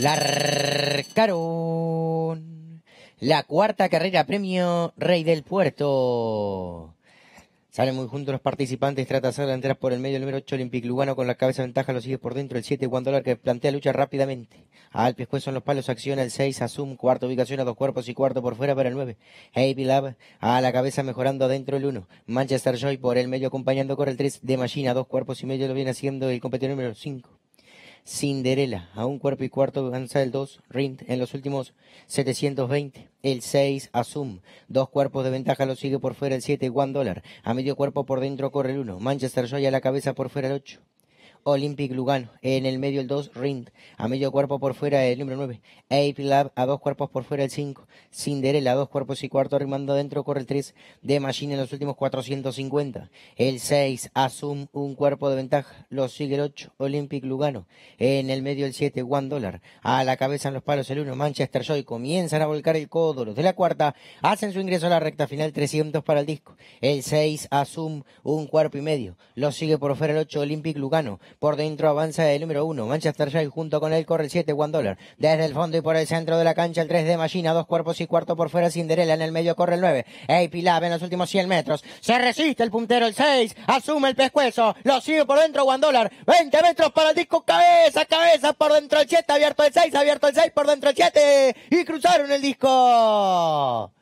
Larcaron. La cuarta carrera premio Rey del Puerto. Salen muy juntos los participantes, trata de hacer por el medio el número 8 Olympic Lugano con la cabeza de ventaja, lo sigue por dentro el 7 Guandolar que plantea lucha rápidamente. Al pescuezo en los palos acciona el 6 Azum, cuarta ubicación a dos cuerpos y cuarto por fuera para el 9. Heavy Lab a la cabeza mejorando adentro el 1. Manchester Joy por el medio acompañando con el 3 de Machina, dos cuerpos y medio lo viene haciendo el competidor número 5. Cinderella, a un cuerpo y cuarto avanza el 2, Rind en los últimos 720. El 6, Asum, dos cuerpos de ventaja lo sigue por fuera el 7, One Dollar. A medio cuerpo por dentro corre el 1. Manchester Joy a la cabeza por fuera el 8. Olympic Lugano. En el medio el 2, Rind. A medio cuerpo por fuera el número 9. Ape Lab a dos cuerpos por fuera el 5. Cinderella a dos cuerpos y cuarto arrimando adentro corre el 3. De Machine en los últimos 450. El 6, Asum, un cuerpo de ventaja. Lo sigue el 8, Olympic Lugano. En el medio el 7, One Dollar. A la cabeza en los palos el 1, Manchester Joy. Comienzan a volcar el codo. Los de la cuarta hacen su ingreso a la recta final 300 para el disco. El 6, Asum, un cuerpo y medio. Lo sigue por fuera el 8, Olympic Lugano. Por dentro avanza el número uno, Manchester Joy, junto con él corre el 7, One Dollar. Desde el fondo y por el centro de la cancha el 3 de Machina, dos cuerpos y cuarto por fuera Cinderella, en el medio corre el 9. AP Lab en los últimos 100 metros. Se resiste el puntero el 6, asume el pescuezo, lo sigue por dentro One Dollar. 20 metros para el disco, cabeza, cabeza, por dentro el 7, abierto el 6, abierto el 6, por dentro el 7 y cruzaron el disco.